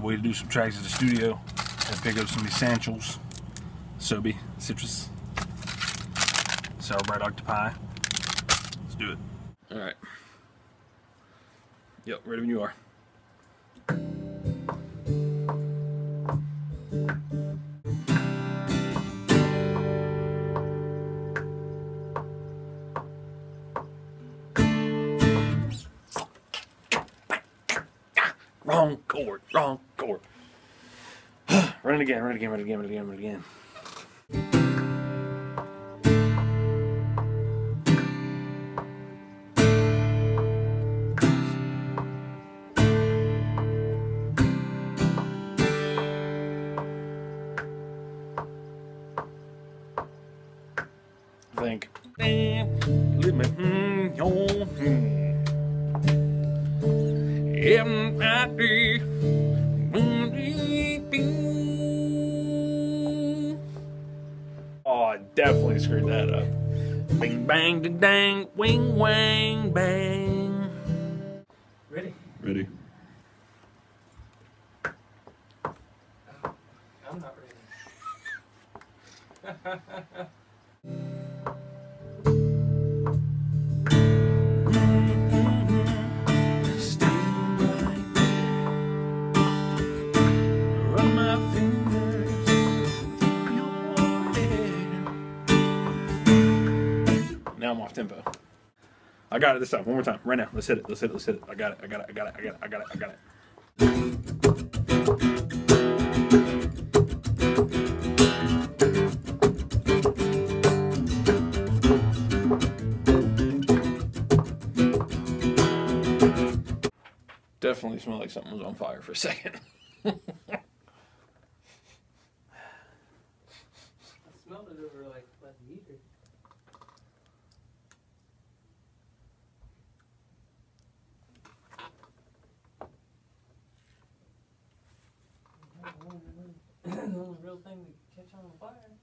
way to do some tracks at the studio and pick up some essentials. Sobe, citrus, sour Brite octopi. Let's do it. All right. Yep, ready when you are. Wrong chord, wrong chord. run it again, run it again, run it again, run it again, run it again. I think. Leave me, mm, oh. Oh, I definitely screwed that up. Bing bang ding dang, wing wang bang. Ready? Ready. I'm not ready. I'm off tempo. I got it this time. One more time. Right now. Let's hit it. Let's hit it. Let's hit it. I got it. I got it. I got it. I got it. I got it. I got it. Definitely smelled like something was on fire for a second. I smelled it over like a meter. the only real thing to catch on fire.